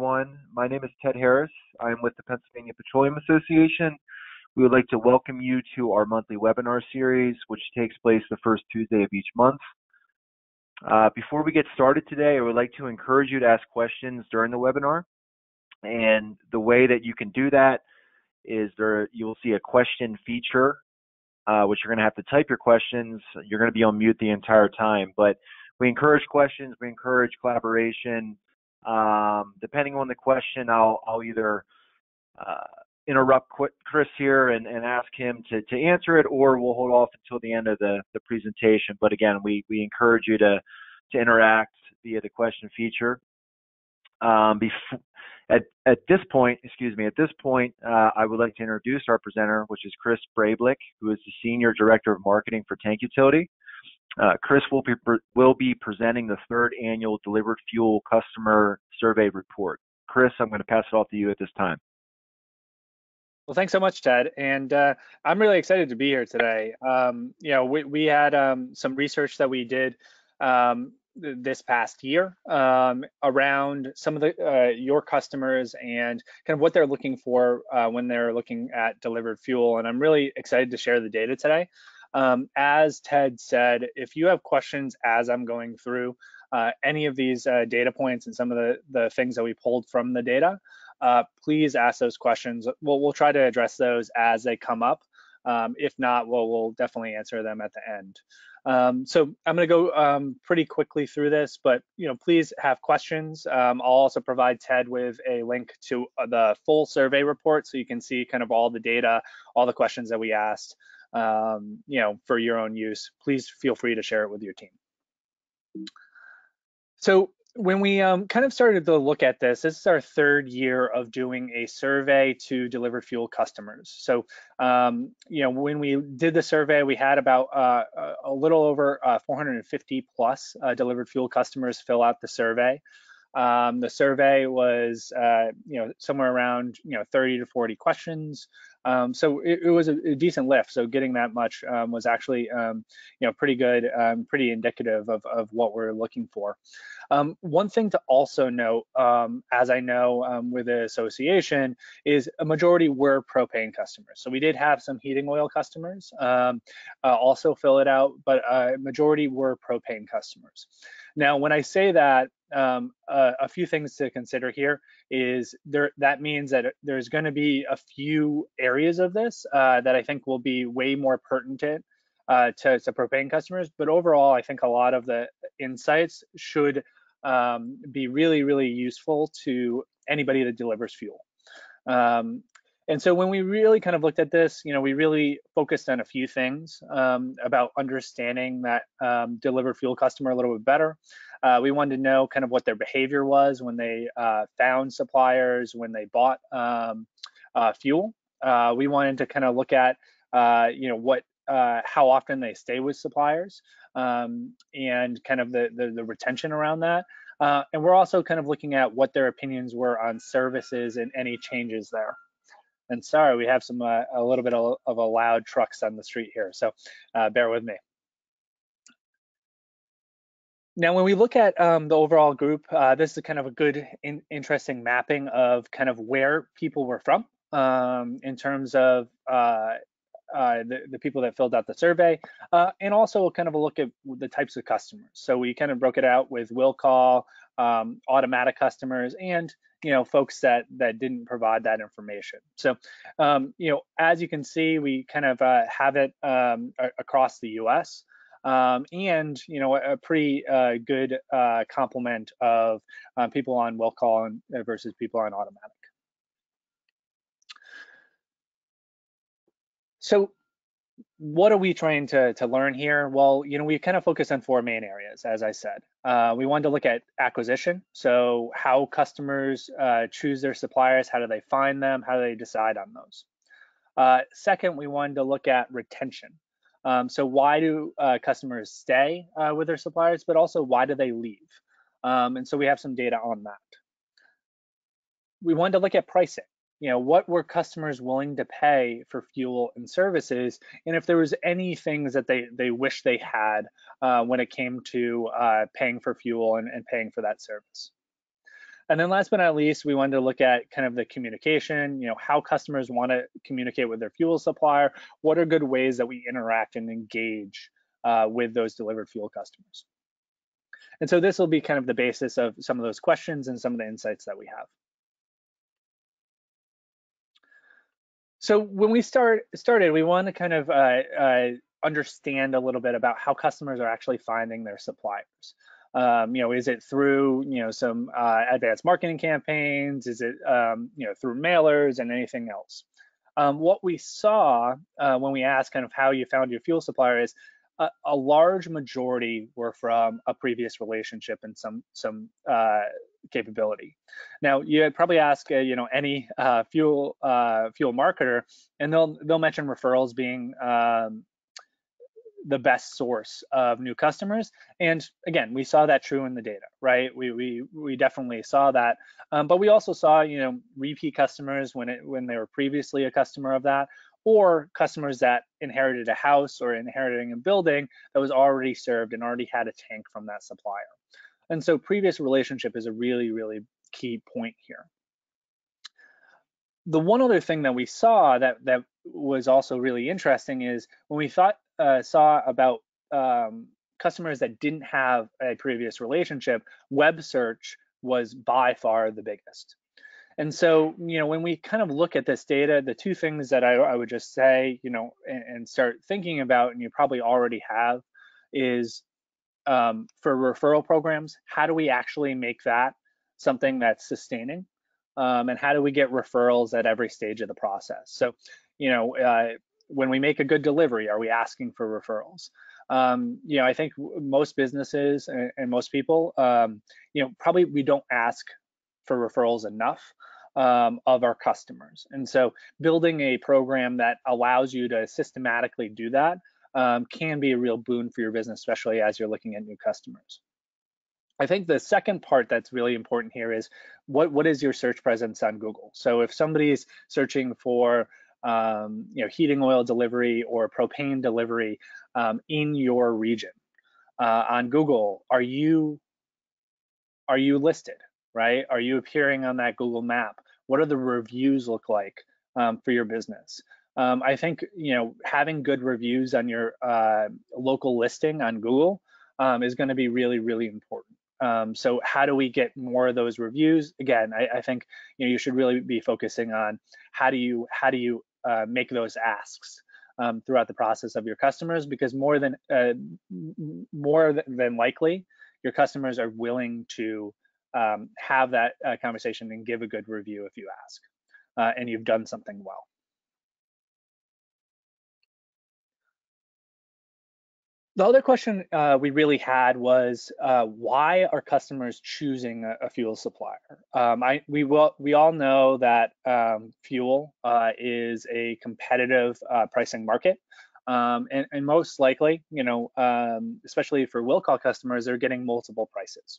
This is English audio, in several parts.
everyone. My name is Ted Harris. I am with the Pennsylvania Petroleum Association. We would like to welcome you to our monthly webinar series, which takes place the first Tuesday of each month. Uh, before we get started today, I would like to encourage you to ask questions during the webinar. And the way that you can do that is there you will see a question feature, uh, which you're going to have to type your questions. You're going to be on mute the entire time, but we encourage questions, we encourage collaboration. Um, depending on the question, I'll, I'll either uh, interrupt Chris here and, and ask him to, to answer it, or we'll hold off until the end of the, the presentation. But again, we, we encourage you to, to interact via the question feature. Um, at, at this point, excuse me, at this point, uh, I would like to introduce our presenter, which is Chris Brablc, who is the Senior Director of Marketing for Tank Utility. Uh, Chris will be, will be presenting the third annual Delivered Fuel Customer Survey Report. Chris, I'm going to pass it off to you at this time. Well, thanks so much, Ted. And uh, I'm really excited to be here today. Um, you know, we, we had um, some research that we did um, this past year um, around some of the uh, your customers and kind of what they're looking for uh, when they're looking at delivered fuel. And I'm really excited to share the data today. Um, as Ted said, if you have questions as I'm going through uh, any of these uh, data points and some of the, the things that we pulled from the data, uh, please ask those questions. We'll, we'll try to address those as they come up. Um, if not, we'll, we'll definitely answer them at the end. Um, so I'm going to go um, pretty quickly through this, but you know, please have questions. Um, I'll also provide Ted with a link to uh, the full survey report so you can see kind of all the data, all the questions that we asked um, you know, for your own use, please feel free to share it with your team. So when we um, kind of started to look at this, this is our third year of doing a survey to delivered fuel customers. So, um, you know, when we did the survey, we had about uh, a little over uh, 450 plus uh, delivered fuel customers fill out the survey. Um, the survey was, uh, you know, somewhere around, you know, 30 to 40 questions. Um, so it, it was a, a, decent lift. So getting that much um, was actually, um, you know, pretty good, um, pretty indicative of, of what we're looking for. Um, one thing to also note, um, as I know with the association, is a majority were propane customers. So we did have some heating oil customers uh, also fill it out, but a majority were propane customers. Now, when I say that, um, uh, a few things to consider here is there that means that there's going to be a few areas of this uh, that I think will be way more pertinent uh, to, to, propane customers. But overall, I think a lot of the insights should um, be really, really useful to anybody that delivers fuel. Um, and so when we really kind of looked at this, you know, we really focused on a few things um, about understanding that um, delivered fuel customer a little bit better. Uh, we wanted to know kind of what their behavior was when they uh, found suppliers, when they bought um, uh, fuel. Uh, we wanted to kind of look at, uh, you know, what uh, how often they stay with suppliers um, and kind of the, the, the retention around that. Uh, and we're also kind of looking at what their opinions were on services and any changes there. And sorry, we have some uh, a little bit of, of, a loud trucks on the street here, so uh, bear with me. Now, when we look at um, the overall group, uh, this is kind of a good, in, interesting mapping of kind of where people were from um, in terms of uh, the, the, people that filled out the survey, uh, and also kind of a look at the types of customers. So we kind of broke it out with will call, um, automatic customers, and you know folks that that didn't provide that information so um, you know as you can see we kind of uh, have it um, across the us um, and you know a, pretty uh, good uh, complement of people on will call versus people on automatic so what are we trying to, to learn here? Well, you know, we kind of focus on four main areas, as I said. Uh, we wanted to look at acquisition. So how customers uh, choose their suppliers, how do they find them, how do they decide on those? Uh, second, we wanted to look at retention. Um, so why do uh, customers stay uh, with their suppliers, but also why do they leave? Um, and so we have some data on that. We wanted to look at pricing you know what were customers willing to pay for fuel and services and if there was any things that they they wish they had uh, when it came to uh, paying for fuel and, and, paying for that service And then last but not least, we wanted to look at kind of the communication, you know, how customers want to communicate with their fuel supplier. What are good ways that we interact and engage uh, with those delivered fuel customers? And so this will be kind of the basis of some of those questions and some of the insights that we have. So when we start started, we want to kind of uh, uh, understand a little bit about how customers are actually finding their suppliers. Um, you know, is it through you know some uh, advanced marketing campaigns? Is it um, you know through mailers and anything else? Um, what we saw uh, when we asked kind of how you found your fuel supplier is a, a large majority were from a previous relationship and some some uh, capability. Now you probably ask uh, you know any uh, fuel uh, fuel marketer, and they'll they'll mention referrals being um, the best source of new customers. And again, we saw that true in the data, right? We we we definitely saw that. Um, but we also saw, you know, repeat customers when it when they were previously a customer of that, or customers that inherited a house or inheriting a building that was already served and already had a tank from that supplier. And so previous relationship is a really, really key point here. The one other thing that we saw that that was also really interesting is when we thought uh, saw about um, customers that didn't have a previous relationship, web search was by far the biggest. And so, you know, when we kind of look at this data, the two things that I, I would just say, you know, and, and, start thinking about, and you probably already have, is um, for referral programs, how do we actually make that something that's sustaining? Um, and how do we get referrals at every stage of the process? So, you know, uh, when we make a good delivery, are we asking for referrals? Um, you know, I think most businesses and, and most people, um, you know, probably we don't ask for referrals enough um, of our customers. And so building a program that allows you to systematically do that um, can be a real boon for your business, especially as you're looking at new customers. I think the second part that's really important here is what what is your search presence on Google? So if somebody's searching for um, you know, heating oil delivery or propane delivery um, in your region uh, on Google, are you are you listed, right? Are you appearing on that Google map? What do the reviews look like um, for your business? Um, I think you know having good reviews on your uh, local listing on Google um, is going to be really, really important. Um, so how do we get more of those reviews? Again, I, I, think you know you should really be focusing on how do you how do you uh, make those asks um, throughout the process of your customers because more than uh, more than likely your customers are willing to um, have that uh, conversation and give a good review if you ask uh, and you've done something well. The other question uh, we really had was uh, why are customers choosing a, a fuel supplier? Um, I, we will, we all know that um, fuel uh, is a competitive uh, pricing market, um, and, and, most likely, you know, um, especially for will call customers, they're getting multiple prices.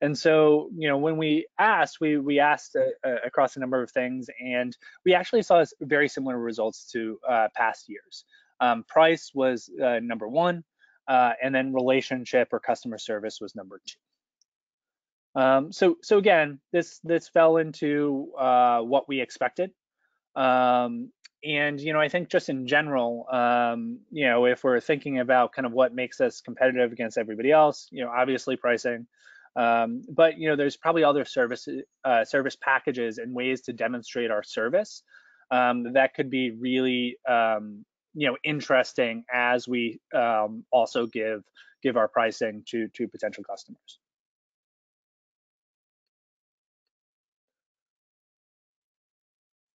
And so, you know, when we asked, we we asked uh, uh, across a number of things, and we actually saw very similar results to past years. Um, price was number one. Uh, and then relationship or customer service was number two. Um, so, so again, this this fell into uh, what we expected. Um, and you know, I think just in general, um, you know, if we're thinking about kind of what makes us competitive against everybody else, you know, obviously pricing, um, but you know, there's probably other service uh, service packages and ways to demonstrate our service um, that could be really um, you know interesting as we um, also give give our pricing to to potential customers.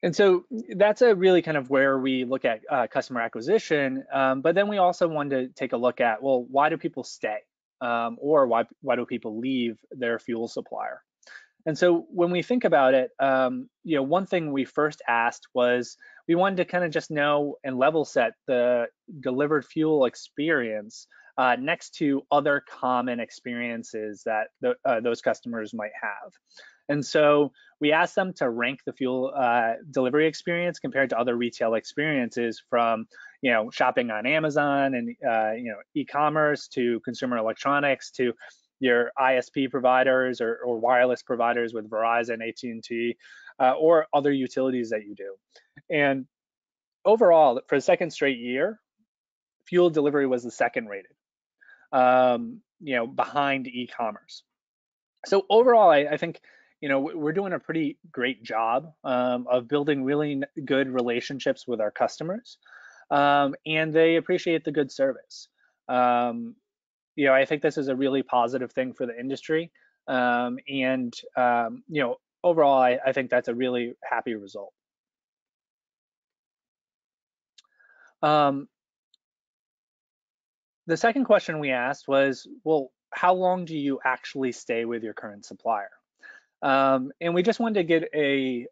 And so that's a really kind of where we look at uh, customer acquisition, um, but then we also want to take a look at well, why do people stay, um, or why why do people leave their fuel supplier? And so when we think about it, um, you know, one thing we first asked was we wanted to kind of just know and level set the delivered fuel experience uh, next to other common experiences that the, uh, those customers might have. And so we asked them to rank the fuel uh, delivery experience compared to other retail experiences from, you know, shopping on Amazon and, uh, you know, e-commerce to consumer electronics to your ISP providers or, or wireless providers with Verizon, AT&T, uh, or other utilities that you do. And overall, for the second straight year, fuel delivery was the second rated, um, you know, behind e-commerce. So overall, I, I, think, you know, we're doing a pretty great job um, of building really good relationships with our customers, um, and they appreciate the good service. Um, you know, I think this is a really positive thing for the industry, um, and um, you know, overall, I, I think that's a really happy result. Um, the second question we asked was, well, how long do you actually stay with your current supplier? Um, and we just wanted to get a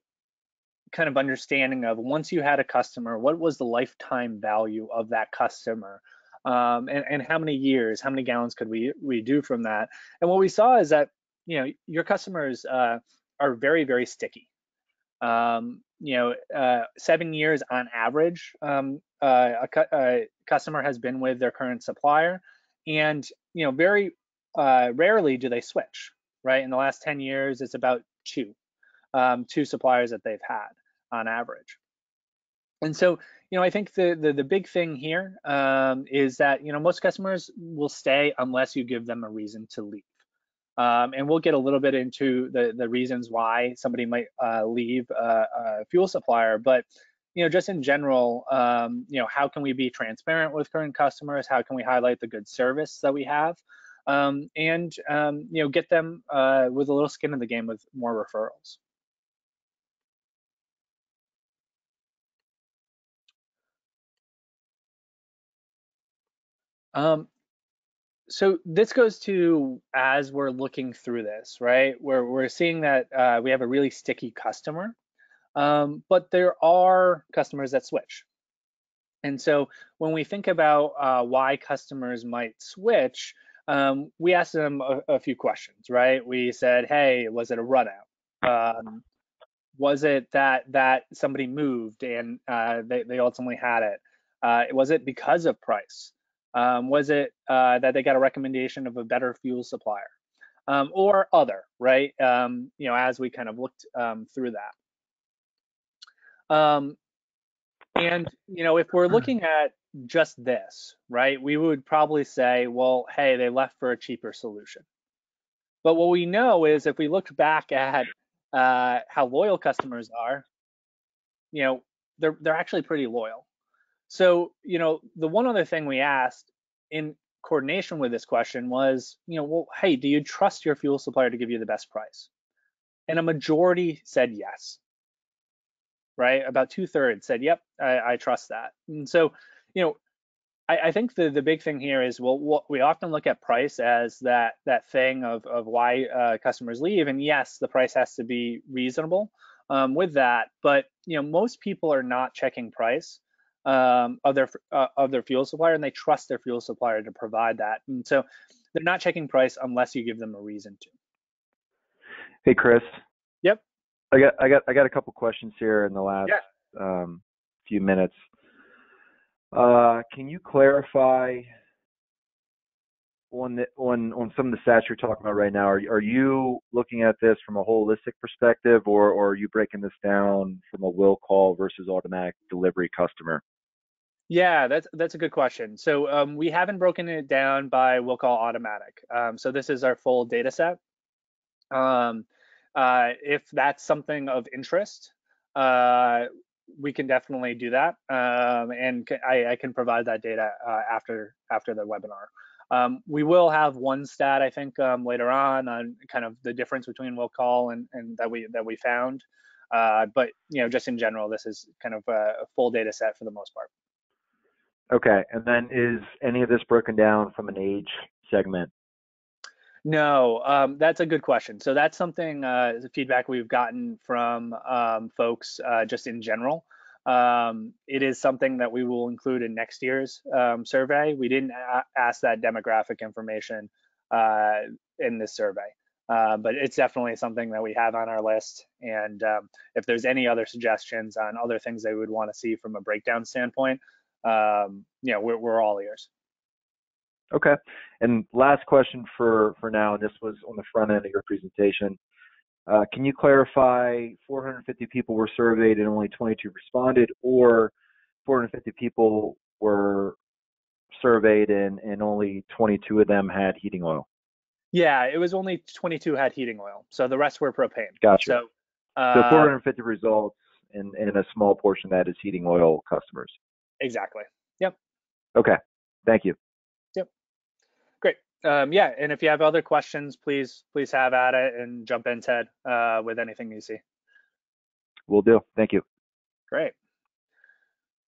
kind of understanding of once you had a customer, what was the lifetime value of that customer? Um, and, and how many years, how many gallons could we, we do from that? And what we saw is that, you know, your customers uh, are very, very sticky. Um, you know, uh, seven years on average, um, uh, a, cu a, customer has been with their current supplier, and you know, very uh, rarely do they switch. Right, in the last 10 years, it's about two, um, two suppliers that they've had on average. And so, you know, I think the the, the big thing here um, is that you know most customers will stay unless you give them a reason to leave. Um, and we'll get a little bit into the, the reasons why somebody might uh, leave a, a, fuel supplier. But, you know, just in general, um, you know, how can we be transparent with current customers? How can we highlight the good service that we have? Um, and, um, you know, get them uh, with a little skin in the game with more referrals. Um, so this goes to as we're looking through this, right? Where we're seeing that uh, we have a really sticky customer, um, but there are customers that switch. And so when we think about uh, why customers might switch, um, we asked them a, a, few questions, right? We said, hey, was it a run out? Um, was it that that somebody moved and uh, they, they ultimately had it? Uh, was it because of price? Um, was it uh, that they got a recommendation of a better fuel supplier um, or other, right? Um, you know, as we kind of looked um, through that. Um, and, you know, if we're hmm. looking at just this, right, we would probably say, well, hey, they left for a cheaper solution. But what we know is if we look back at uh, how loyal customers are, you know, they're, they're actually pretty loyal. So, you know, the one other thing we asked in coordination with this question was, you know, well, hey, do you trust your fuel supplier to give you the best price? And a majority said yes, right? About two thirds said, yep, I, I, trust that. And so, you know, I, I, think the, the big thing here is, well, what, we often look at price as that that thing of, of why uh, customers leave. And yes, the price has to be reasonable um, with that. But, you know, most people are not checking price um, of their uh, of their fuel supplier, and they trust their fuel supplier to provide that. And so they're not checking price unless you give them a reason to. Hey, Chris. Yep. I got I got I got a couple questions here in the last yeah. um, few minutes. Uh, can you clarify on the, on on some of the stats you're talking about right now? Are are you looking at this from a holistic perspective, or or are you breaking this down from a will call versus automatic delivery customer? Yeah, that's that's a good question. So um, we haven't broken it down by will call automatic. Um, so this is our full data set. Um, uh, if that's something of interest, uh, we can definitely do that, um, and I, I, can provide that data uh, after after the webinar. Um, we will have one stat I think um, later on on kind of the difference between will call and, and that we that we found. Uh, but you know, just in general, this is kind of a, full data set for the most part. Okay, and then is any of this broken down from an age segment? No, um, that's a good question. So that's something uh, feedback we've gotten from um, folks uh, just in general. Um, it is something that we will include in next year's um, survey. We didn't ask that demographic information uh, in this survey, uh, but it's definitely something that we have on our list. And um, if there's any other suggestions on other things they would want to see from a breakdown standpoint, um, you know, we're, we're all ears. Okay. And last question for for now, and this was on the front end of your presentation. Uh, can you clarify 450 people were surveyed and only 22 responded, or 450 people were surveyed and, and only 22 of them had heating oil? Yeah, it was only 22 had heating oil, so the rest were propane. Gotcha. So, uh, so 450 results, and, and a small portion of that is heating oil customers. Exactly. Yep. Okay. Thank you. Um, yeah, and if you have other questions, please please have at it and jump in, Ted, uh, with anything you see. Will do. Thank you. Great.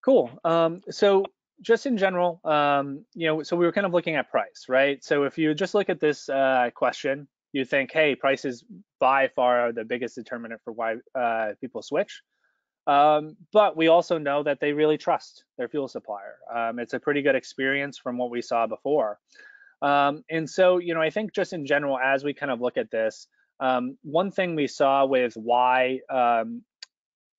Cool. Um, so just in general, um, you know, so we were kind of looking at price, right? So if you just look at this uh, question, you think, hey, price is by far the biggest determinant for why uh, people switch. Um, but we also know that they really trust their fuel supplier. Um, it's a pretty good experience from what we saw before. Um, and so, you know, I think just in general, as we kind of look at this, um, one thing we saw with why um,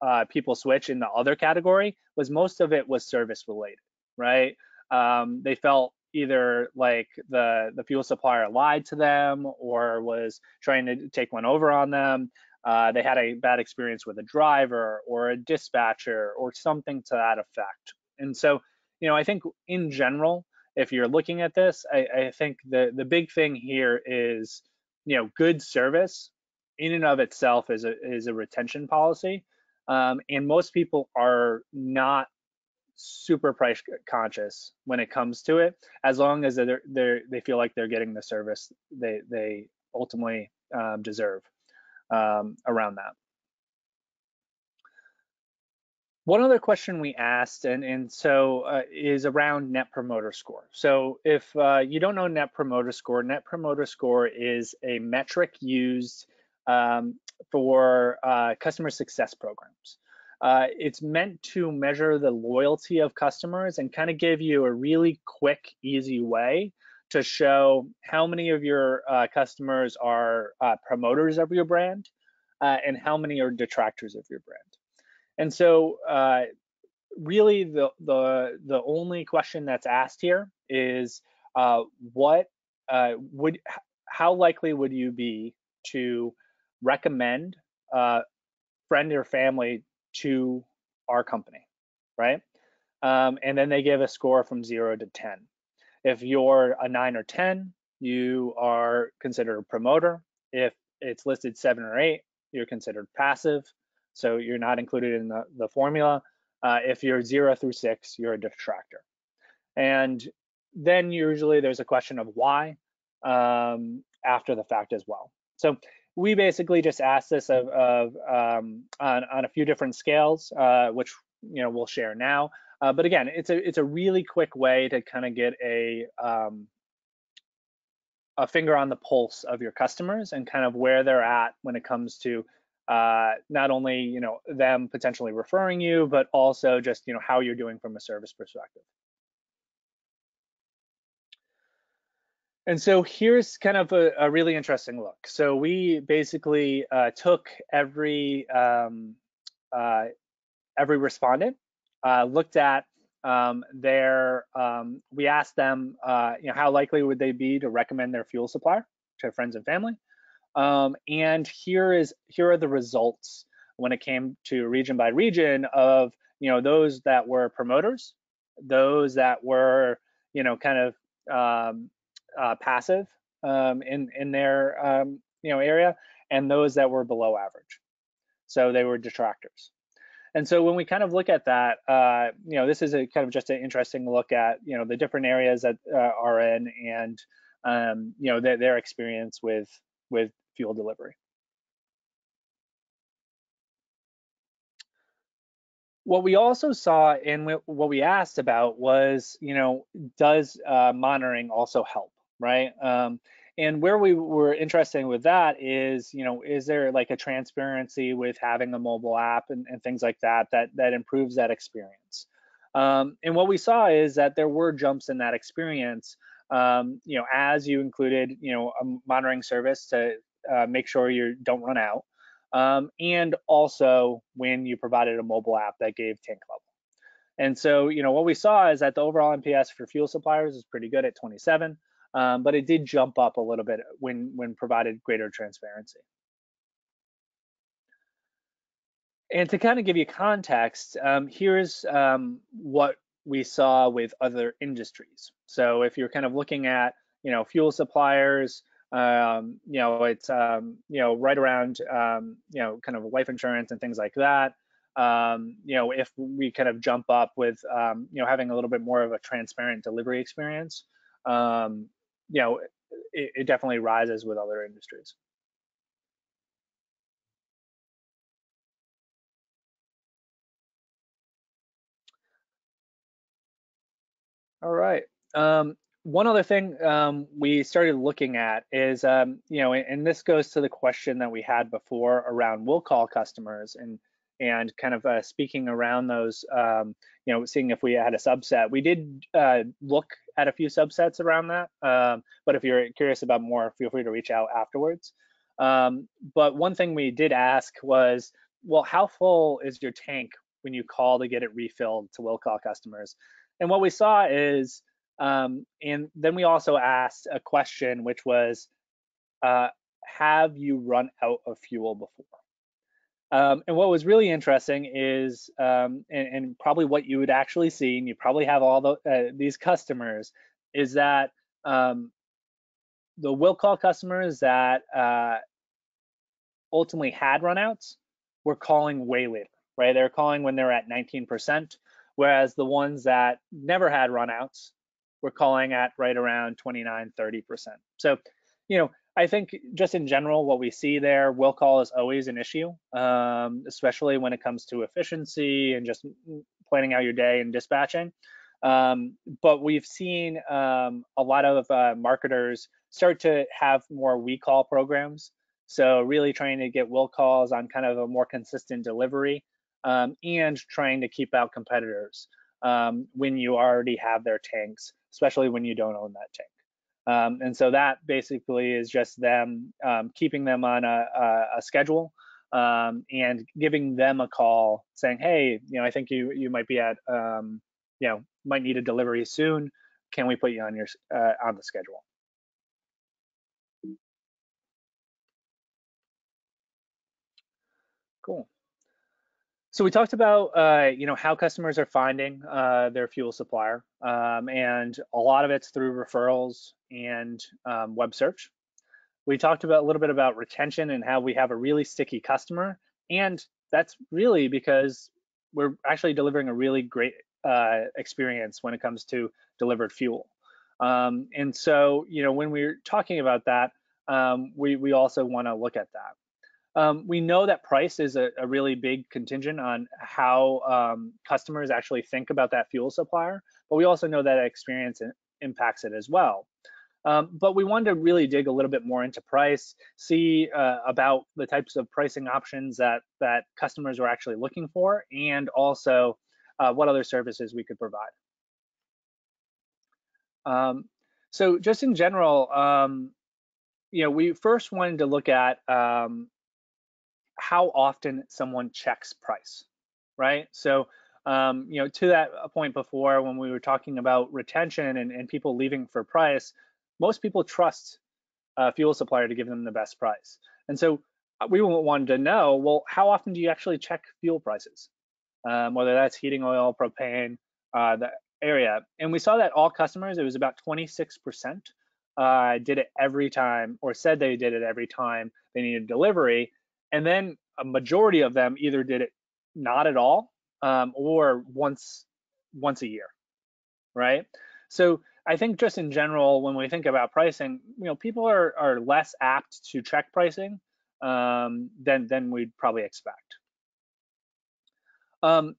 uh, people switch in the other category was most of it was service related, right? Um, they felt either like the the fuel supplier lied to them or was trying to take one over on them. Uh, they had a bad experience with a driver or a dispatcher or something to that effect. And so, you know, I think in general, if you're looking at this, I, I think the the big thing here is, you know, good service in and of itself is a is a retention policy. Um, and most people are not super price conscious when it comes to it, as long as they're, they're they feel like they're getting the service they they ultimately um, deserve um, around that. One other question we asked, and, and so uh, is around Net Promoter Score. So if uh, you don't know Net Promoter Score, Net Promoter Score is a metric used um, for uh, customer success programs. Uh, it's meant to measure the loyalty of customers and kind of give you a really quick, easy way to show how many of your uh, customers are uh, promoters of your brand and how many are detractors of your brand. And so uh, really the, the, the only question that's asked here is uh, what would, how likely would you be to recommend a friend or family to our company, right? Um, and then they give a score from zero to 10. If you're a nine or 10, you are considered a promoter. If it's listed seven or eight, you're considered passive. So you're not included in the, the formula. Uh, if you're zero through six, you're a detractor. And then usually there's a question of why um, after the fact as well. So we basically just asked this of, of um, on, on a few different scales, uh, which you know we'll share now. Uh, but again, it's a it's a really quick way to kind of get a um, a finger on the pulse of your customers and kind of where they're at when it comes to uh, not only you know them potentially referring you, but also just you know how you're doing from a service perspective. And so here's kind of a, a, really interesting look. So we basically uh, took every um, uh, every respondent, uh, looked at um, their, um, we asked them, uh, you know, how likely would they be to recommend their fuel supplier to friends and family. Um, and here is here are the results when it came to region by region of you know those that were promoters, those that were you know kind of um, uh, passive um, in in their um, you know area, and those that were below average. So they were detractors. And so when we kind of look at that, uh, you know, this is a kind of just an interesting look at you know the different areas that uh, are in and um, you know their, their experience with with fuel delivery. What we also saw and what we asked about was, you know, does uh, monitoring also help? right? Um, and where we were interested with that is, you know, is there like a transparency with having a mobile app and, and things like that that that improves that experience? Um, and what we saw is that there were jumps in that experience. Um, you know, as you included, you know, a monitoring service to uh, make sure you don't run out, um, and also when you provided a mobile app that gave tank level. And so, you know, what we saw is that the overall NPS for fuel suppliers is pretty good at 27, um, but it did jump up a little bit when when provided greater transparency. And to kind of give you context, um, here's um, what we saw with other industries. So if you're kind of looking at, you know, fuel suppliers, um, you know, it's, um, you know, right around, um, you know, kind of life insurance and things like that. Um, you know, if we kind of jump up with, um, you know, having a little bit more of a transparent delivery experience, um, you know, it, it definitely rises with other industries. All right. Um, one other thing um, we started looking at is, um, you know, and this goes to the question that we had before around will call customers and and kind of uh, speaking around those, um, you know, seeing if we had a subset. We did uh, look at a few subsets around that, um, but if you're curious about more, feel free to reach out afterwards. Um, but one thing we did ask was, well, how full is your tank when you call to get it refilled to will call customers? And what we saw is, um, and then we also asked a question, which was, uh, have you run out of fuel before? Um, and what was really interesting is, um, and, and, probably what you would actually see, and you probably have all the, uh, these customers, is that um, the will call customers that uh, ultimately had runouts were calling way later, right? They're calling when they're at 19% whereas the ones that never had runouts were calling at right around 29, 30%. So, you know, I think just in general, what we see there, will call is always an issue, um, especially when it comes to efficiency and just planning out your day and dispatching. Um, but we've seen um, a lot of uh, marketers start to have more we call programs. So really trying to get will calls on kind of a more consistent delivery um, and trying to keep out competitors um, when you already have their tanks, especially when you don't own that tank. Um, and so that basically is just them um, keeping them on a, a, a schedule um, and giving them a call saying, hey, you know, I think you you might be at, um, you know, might need a delivery soon. Can we put you on your uh, on the schedule? Cool. So we talked about uh, you know how customers are finding uh, their fuel supplier, um, and a lot of it's through referrals and um, web search. We talked about a little bit about retention and how we have a really sticky customer, and that's really because we're actually delivering a really great uh, experience when it comes to delivered fuel. Um, and so you know when we're talking about that, um, we we also want to look at that. Um, we know that price is a, a, really big contingent on how um, customers actually think about that fuel supplier, but we also know that experience impacts it as well. Um, but we wanted to really dig a little bit more into price, see uh, about the types of pricing options that that customers were actually looking for, and also uh, what other services we could provide. Um, so just in general, um, you know, we first wanted to look at um, how often someone checks price, right? So, um, you know, to that point before when we were talking about retention and, and people leaving for price, most people trust a fuel supplier to give them the best price. And so uh, we wanted to know, well, how often do you actually check fuel prices? Um, whether that's heating oil, propane, uh, the area. And we saw that all customers, it was about 26% uh, did it every time or said they did it every time they needed delivery and then a majority of them either did it not at all um, or once once a year, right? So I think just in general, when we think about pricing, you know, people are are less apt to check pricing um, than than we'd probably expect. Um,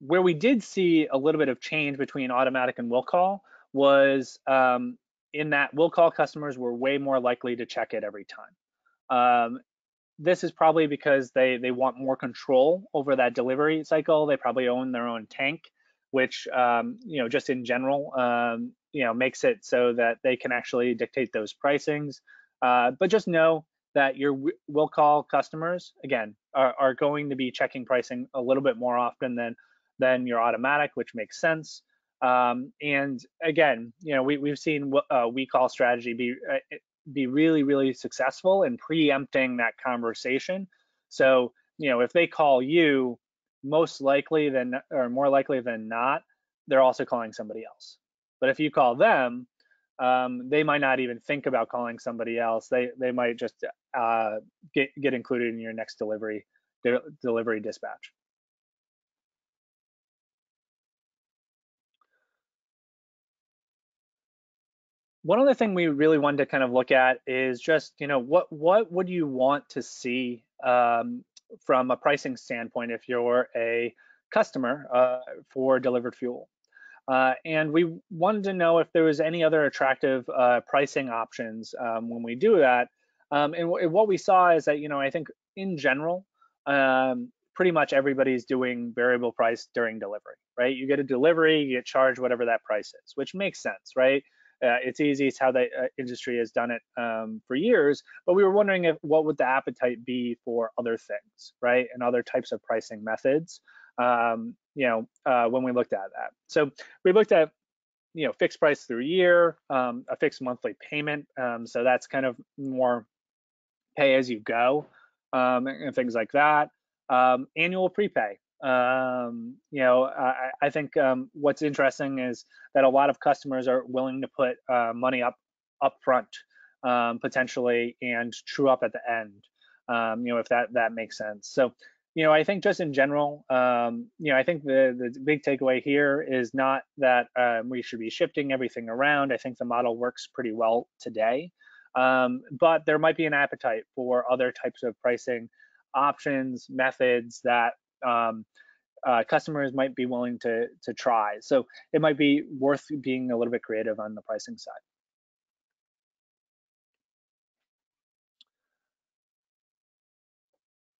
where we did see a little bit of change between automatic and will call was um, in that will call customers were way more likely to check it every time. This is probably because they they want more control over that delivery cycle. They probably own their own tank, which um, you know just in general um, you know makes it so that they can actually dictate those pricings. Uh, but just know that your will call customers again are, are going to be checking pricing a little bit more often than than your automatic, which makes sense. Um, and again, you know, we, we've seen uh, we call strategy be uh, be really, really successful in preempting that conversation. So, you know, if they call you, most likely than or more likely than not, they're also calling somebody else. But if you call them, um, they might not even think about calling somebody else. They they might just uh, get get included in your next delivery de delivery dispatch. One other thing we really wanted to kind of look at is just you know what what would you want to see um, from a pricing standpoint if you're a customer uh, for delivered fuel. Uh, and we wanted to know if there was any other attractive uh, pricing options um, when we do that. Um, and, what we saw is that, you know, I think in general, um, pretty much everybody's doing variable price during delivery, right? You get a delivery, you get charged whatever that price is, which makes sense, right? Uh, it's easy. It's how the uh, industry has done it um, for years. But we were wondering if what would the appetite be for other things, right, and other types of pricing methods um, you know, uh, when we looked at that. So we looked at, you know, fixed price through year, um, a fixed monthly payment. Um, so that's kind of more pay as you go um, and things like that. Um, annual prepay. Um, you know, I, I think um, what's interesting is that a lot of customers are willing to put uh, money up up front um, potentially and true up at the end. you know, if that that makes sense. So you know, I think just in general, um, you know, I think the the big takeaway here is not that um, we should be shifting everything around. I think the model works pretty well today, um, but there might be an appetite for other types of pricing options, methods that um, uh, customers might be willing to to try. So it might be worth being a little bit creative on the pricing side.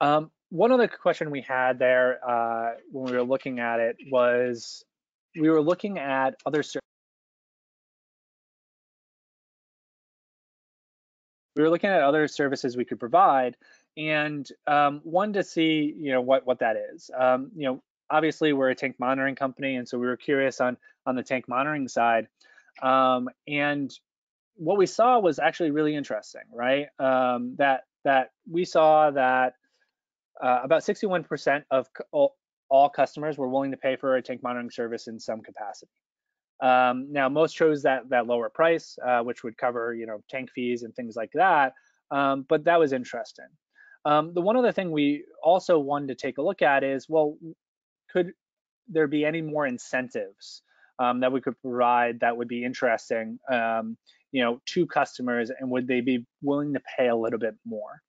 Um, one other question we had there uh, when we were looking at it was we were looking at other we were looking at other services we could provide and um, one to see you know what what that is um, you know obviously we're a tank monitoring company and so we were curious on on the tank monitoring side um, and what we saw was actually really interesting right um, that that we saw that uh, about 61% of all, customers were willing to pay for a tank monitoring service in some capacity. Um, now, most chose that that lower price, uh, which would cover you know tank fees and things like that. Um, but that was interesting. Um, the one other thing we also wanted to take a look at is, well, could there be any more incentives um, that we could provide that would be interesting, um, you know, to customers, and would they be willing to pay a little bit more?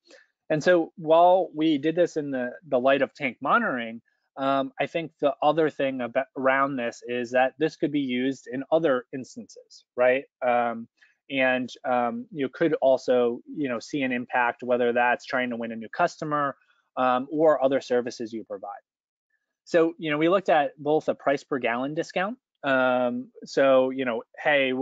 And so while we did this in the, the light of tank monitoring, um, I think the other thing about, around this is that this could be used in other instances, right? Um, and um, you could also, you know, see an impact whether that's trying to win a new customer um, or other services you provide. So, you know, we looked at both a price per gallon discount. Um, so, you know, hey,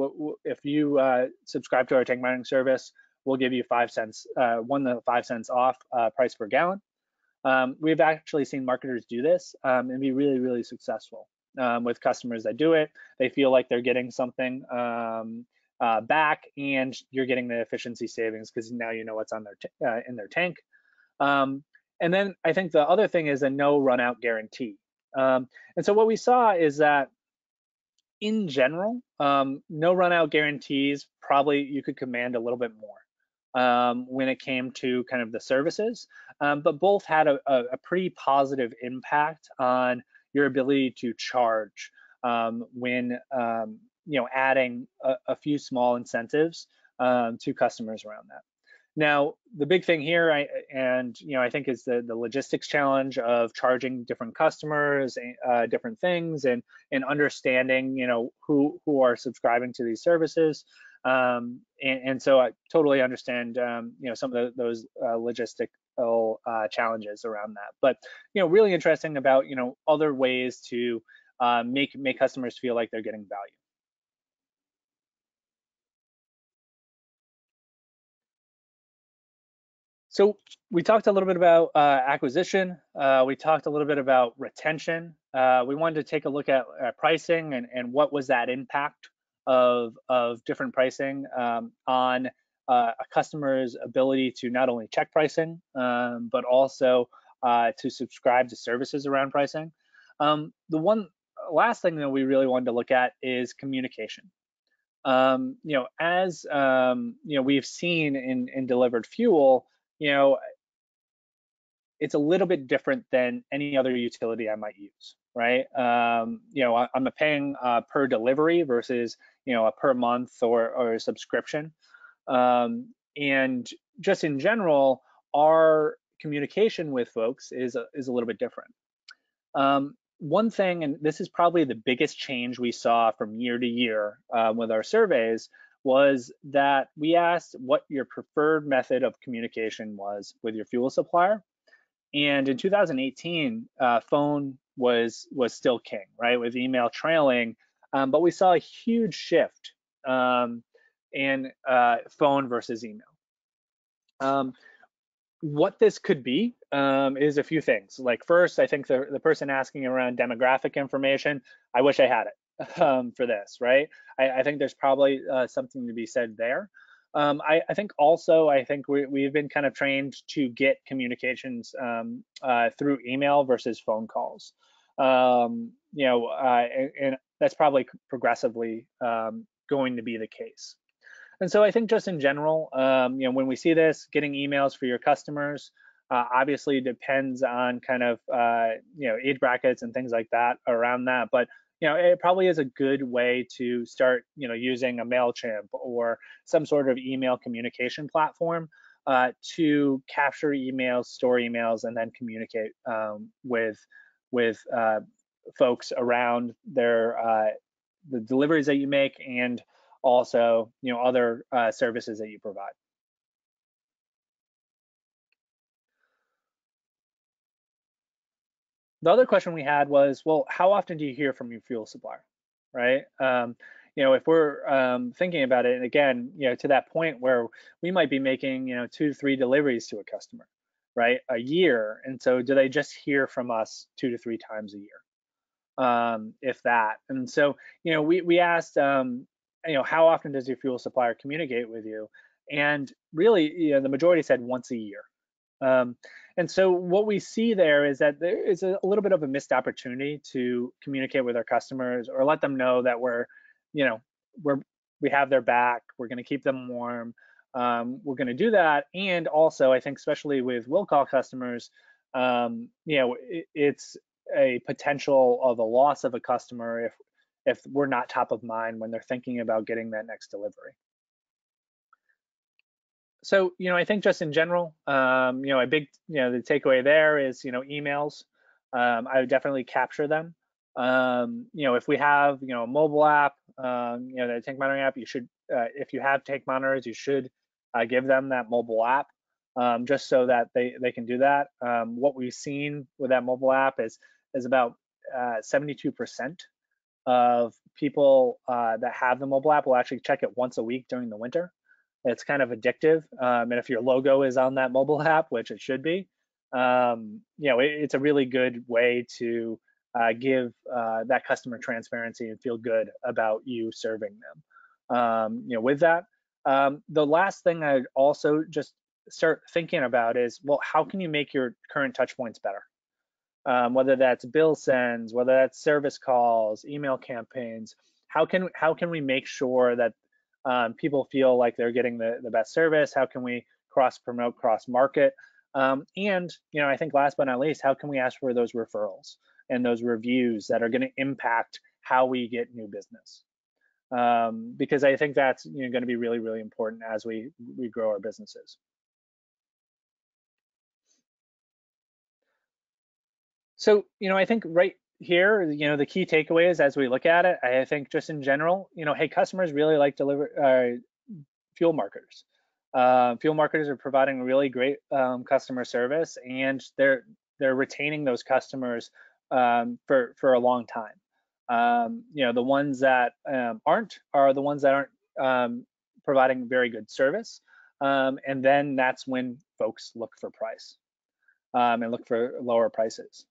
if you uh, subscribe to our tank monitoring service, we'll give you five cents, uh, one to five cents off uh, price per gallon. Um, we've actually seen marketers do this um, and be really, really successful um, with customers that do it. They feel like they're getting something uh, back, and you're getting the efficiency savings because now you know what's on their uh, in their tank. Um, and then I think the other thing is a no run out guarantee. Um, and so what we saw is that in general, um, no run out guarantees, probably you could command a little bit more um, when it came to kind of the services, um, but both had a, a, a, pretty positive impact on your ability to charge um, when um, you know adding a, a few small incentives um, to customers around that. Now, the big thing here, I, and you know, I think is the the logistics challenge of charging different customers, uh, different things, and and understanding, you know, who who are subscribing to these services. Um, and, and, so I totally understand, um, you know, some of the, those uh, logistical uh, challenges around that. But you know, really interesting about you know other ways to uh, make make customers feel like they're getting value. So we talked a little bit about uh, acquisition. Uh, we talked a little bit about retention. Uh, we wanted to take a look at, at pricing and, and what was that impact of, of different pricing um, on uh, a customer's ability to not only check pricing, um, but also uh, to subscribe to services around pricing. Um, the one last thing that we really wanted to look at is communication. Um, you know, as um, you know, we've seen in, in delivered fuel, you know, it's a little bit different than any other utility I might use, right? Um, you know, I, am paying uh, per delivery versus, you know, a per month or, or a subscription. Um, and just in general, our communication with folks is, is a little bit different. Um, one thing, and this is probably the biggest change we saw from year to year uh, with our surveys, was that we asked what your preferred method of communication was with your fuel supplier. And in 2018, uh, phone was was still king, right, with email trailing. Um, but we saw a huge shift um, in uh, phone versus email. Um, what this could be um, is a few things. Like first, I think the, the person asking around demographic information, I wish I had it. um, for this, right? I, I, think there's probably uh, something to be said there. Um, I, I, think also, I think we, have been kind of trained to get communications um, uh, through email versus phone calls. Um, you know, uh, and, and, that's probably progressively um, going to be the case. And so I think just in general, um, you know, when we see this, getting emails for your customers, uh, obviously depends on kind of uh, you know age brackets and things like that around that. But you know, it probably is a good way to start, you know, using a MailChimp or some sort of email communication platform uh, to capture emails, store emails, and then communicate um, with with uh, folks around their uh, the deliveries that you make and also, you know, other uh, services that you provide. The other question we had was, well, how often do you hear from your fuel supplier, right? Um, you know, if we're um, thinking about it, and again, you know, to that point where we might be making, you know, two to three deliveries to a customer, right, a year, and so do they just hear from us two to three times a year, um, if that? And so, you know, we we asked, um, you know, how often does your fuel supplier communicate with you? And really, you know, the majority said once a year. Um, and so what we see there is that there is a, little bit of a missed opportunity to communicate with our customers or let them know that we're, you know, we're we have their back. We're going to keep them warm. Um, we're going to do that. And also, I think especially with will call customers, um, you know, it, it's a potential of a loss of a customer if if we're not top of mind when they're thinking about getting that next delivery so you know i think just in general um, you know a big you know the takeaway there is you know emails um, i would definitely capture them. Um, you know if we have you know a mobile app um, you know the tank monitoring app you should uh, if you have tank monitors you should uh, give them that mobile app um, just so that they they can do that. Um, what we've seen with that mobile app is is about 72% uh, of people uh, that have the mobile app will actually check it once a week during the winter it's kind of addictive. Um, and if your logo is on that mobile app, which it should be, um, you know, it, it's a really good way to uh, give uh, that customer transparency and feel good about you serving them. Um, you know, with that, um, the last thing I'd also just start thinking about is, well, how can you make your current touch points better? Um, whether that's bill sends, whether that's service calls, email campaigns, how can how can we make sure that um, people feel like they're getting the, the best service? How can we cross promote, cross market? Um, and you know, I think last but not least, how can we ask for those referrals and those reviews that are going to impact how we get new business? Um, because I think that's you know, going to be really, really important as we we grow our businesses. So you know, I think right here, you know, the key takeaways as we look at it, I think just in general, you know, hey, customers really like deliver uh, fuel marketers. Uh, fuel marketers are providing really great um, customer service, and they're they're retaining those customers um, for for a long time. Um, you know, the ones that um, aren't are the ones that aren't um, providing very good service. Um, and then that's when folks look for price and look for lower prices.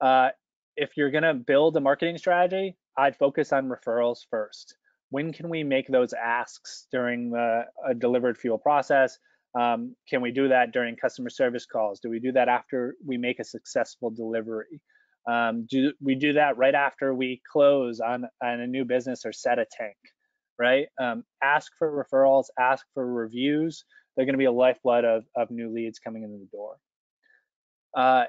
Uh, if you're going to build a marketing strategy, I'd focus on referrals first. When can we make those asks during the delivered fuel process? Um, can we do that during customer service calls? Do we do that after we make a successful delivery? Um, do we do that right after we close on, on a new business or set a tank, right? Um, ask for referrals, ask for reviews. They're going to be a lifeblood of, of new leads coming into the door. Uh,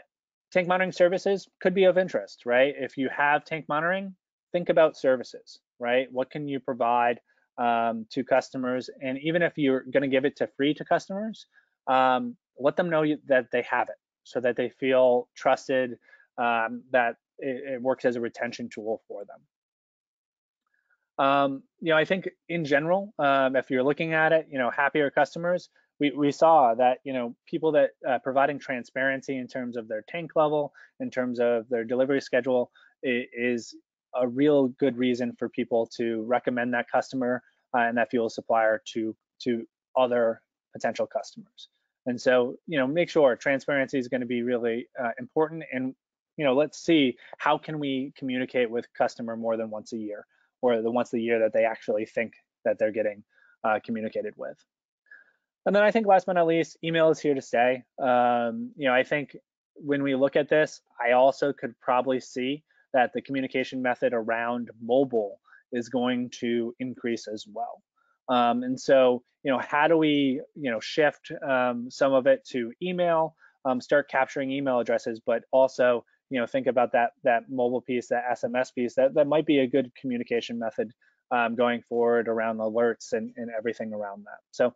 tank monitoring services could be of interest, right? If you have tank monitoring, think about services, right? What can you provide um, to customers? And even if you're going to give it to free to customers, um, let them know that they have it so that they feel trusted, um, that it, it, works as a retention tool for them. Um, you know, I think in general, um, if you're looking at it, you know, happier customers, we, we saw that, you know, people that uh, providing transparency in terms of their tank level, in terms of their delivery schedule is a real good reason for people to recommend that customer uh, and that fuel supplier to to other potential customers. And so, you know, make sure transparency is going to be really uh, important. And you know, let's see how can we communicate with customer more than once a year, or the once a year that they actually think that they're getting uh, communicated with. And then I think last but not least, email is here to stay. Um, you know, I think when we look at this, I also could probably see that the communication method around mobile is going to increase as well. Um, and so, you know, how do we, you know, shift um, some of it to email, um, start capturing email addresses, but also, you know, think about that that mobile piece, that SMS piece. That that might be a good communication method um, going forward around alerts and, and everything around that. So,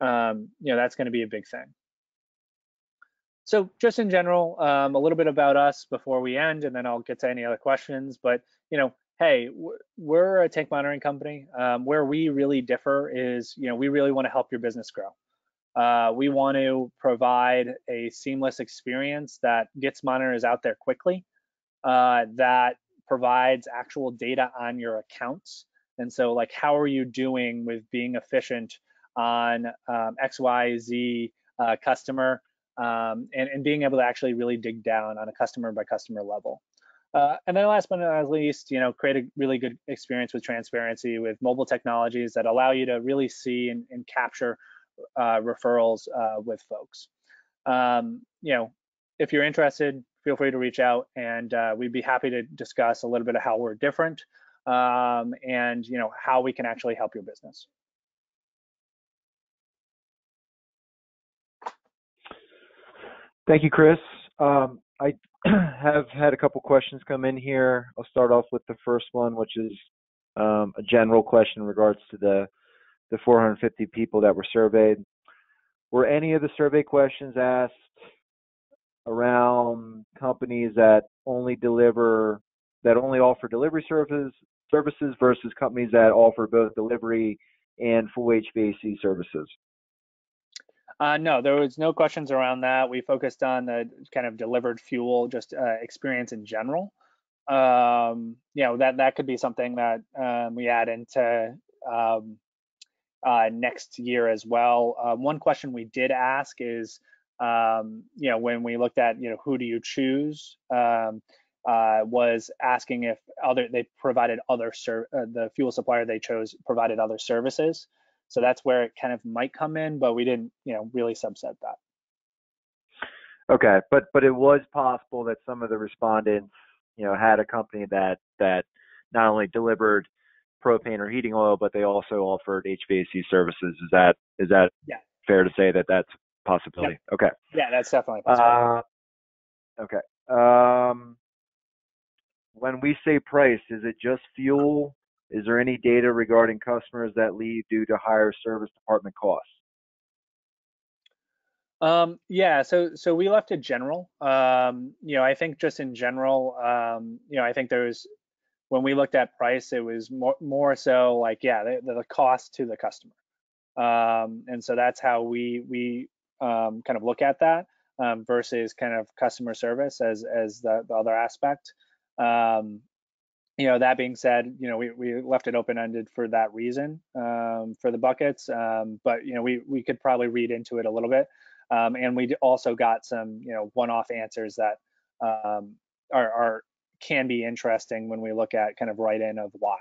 um, you know, that's going to be a big thing. So just in general, um, a little bit about us before we end, and then I'll get to any other questions. But you know, hey, we're a tank monitoring company. Um, where we really differ is, you know, we really want to help your business grow. Uh, we want to provide a seamless experience that gets monitors out there quickly, uh, that provides actual data on your accounts. And so, like, how are you doing with being efficient on um, X, Y, Z uh, customer? um, and, and being able to actually really dig down on a customer by customer level. Uh, and then last but not least, you know, create a really good experience with transparency with mobile technologies that allow you to really see and, and capture uh, referrals uh, with folks. Um, you know, if you're interested, feel free to reach out and uh, we'd be happy to discuss a little bit of how we're different um, and, you know, how we can actually help your business. Thank you, Chris. Um, I have had a couple questions come in here. I'll start off with the first one, which is um, a general question in regards to the the 450 people that were surveyed. Were any of the survey questions asked around companies that only deliver that only offer delivery services services versus companies that offer both delivery and full HVAC services? Uh, no, there was no questions around that. We focused on the kind of delivered fuel, just uh, experience in general. Um, you know, that that could be something that um, we add into um, uh, next year as well. Uh, one question we did ask is, um, you know, when we looked at, you know, who do you choose, um, uh, was asking if other they provided other ser- uh, the fuel supplier they chose provided other services. So that's where it kind of might come in, but we didn't, you know, really subset that. Okay, but but it was possible that some of the respondents, you know, had a company that that not only delivered propane or heating oil, but they also offered HVAC services. Is that is that yeah. fair to say that that's a possibility? Yeah. Okay. Yeah, that's definitely possible. Uh, okay. Um, when we say price, is it just fuel is there any data regarding customers that leave due to higher service department costs? Um, yeah, so so we left it general. Um, you know, I think just in general, um, you know, I think there's when we looked at price, it was more more so like yeah, the, the cost to the customer, um, and so that's how we we um, kind of look at that um, versus kind of customer service as as the, the other aspect. Um, you know, that being said, you know, we, we left it open ended for that reason um, for the buckets, um, but you know, we we could probably read into it a little bit, um, and we also got some you know one-off answers that um, are, are can be interesting when we look at kind of write in of why.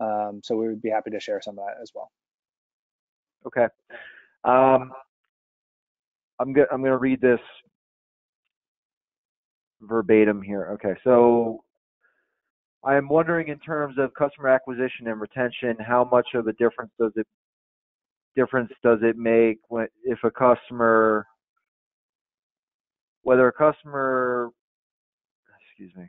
Um, so we would be happy to share some of that as well. Okay. Um, I'm go- I'm going to read this verbatim here. Okay, so I am wondering in terms of customer acquisition and retention, how much of a difference does it difference does it make when if a customer whether a customer excuse me.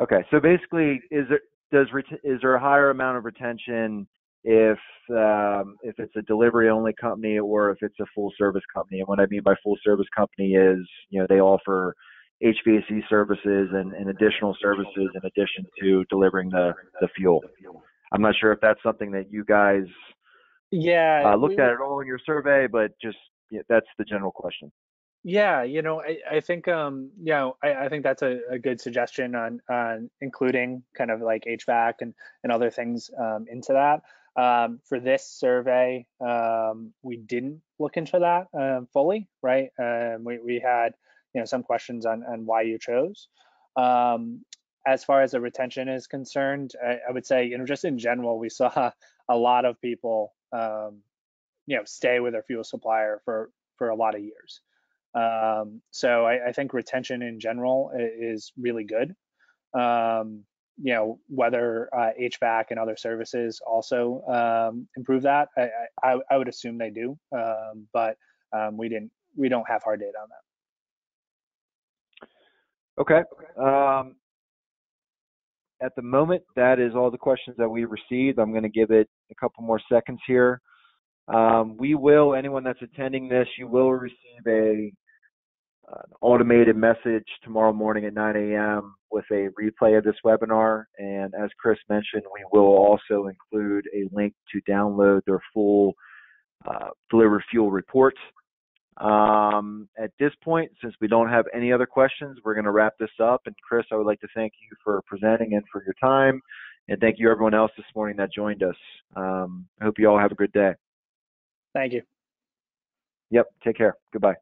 Okay so basically is it does is there a higher amount of retention if um, if it's a delivery only company or if it's a full service company? And what i mean by full service company is you know they offer hvac services and, and additional services in addition to delivering the the fuel i'm not sure if that's something that you guys yeah uh, looked we, at it all in your survey but just yeah, that's the general question yeah, you know, I, I think um, you know, I, I think that's a, a good suggestion on on including kind of like HVAC and and other things um, into that. Um, for this survey, um, we didn't look into that um, fully, right? Um, we we had you know some questions on on why you chose. Um, as far as the retention is concerned, I, I would say you know just in general, we saw a lot of people um, you know stay with their fuel supplier for for a lot of years. Um, so I, I, think retention in general is really good. Um, you know, whether uh, HVAC and other services also um, improve that, I, I, I, would assume they do, um, but um, we didn't, we don't have hard data on that. Okay. Um, at the moment, that is all the questions that we received. I'm going to give it a couple more seconds here. Um, we will, anyone that's attending this, you will receive a an automated message tomorrow morning at 9 a.m. with a replay of this webinar. And as Chris mentioned, we will also include a link to download their full uh, delivered fuel report. Um, at this point, since we don't have any other questions, we're going to wrap this up. And Chris, I would like to thank you for presenting and for your time. And thank you everyone else this morning that joined us. Um, I hope you all have a good day. Thank you. Yep. Take care. Goodbye.